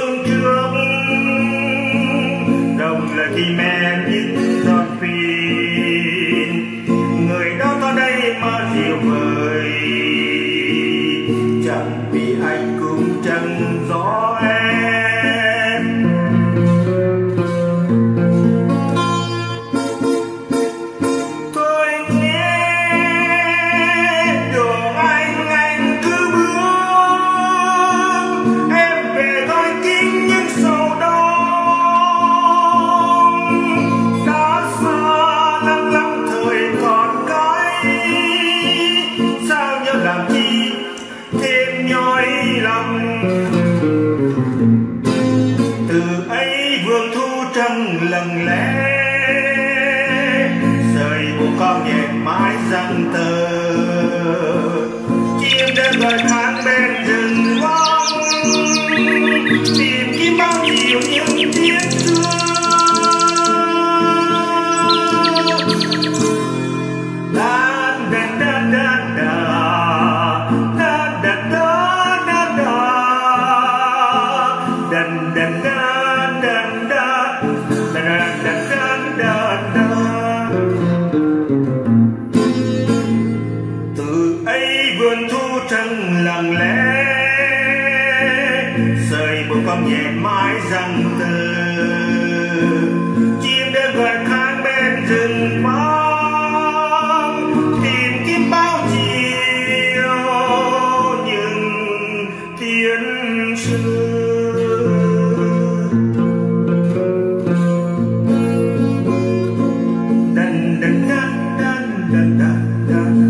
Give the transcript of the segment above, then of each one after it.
thương thương. Rồng là khi mẹ biết giọt phi. Người đó có đây mà dịu vời. Vương thu trăng lặng lẽ. Rời bộ con nhẹ mãi răng tờ chim đã gọi tháng bên giờ bóng nhẹ mãi rằng từ. Chim đã gọi khang bên rừng vắng tìm kiếm bao chiều nhưng tiến xưa đần đần đần đần đần đần đần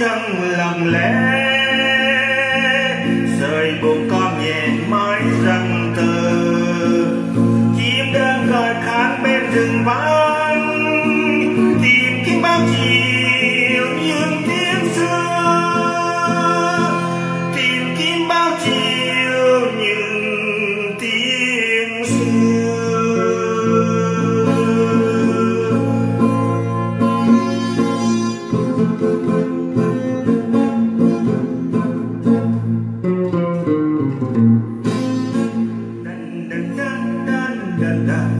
trăng lặng lẽ. Rời buồn con nhẹ mái răng từ chim đang gọi khán bên rừng vắng. da da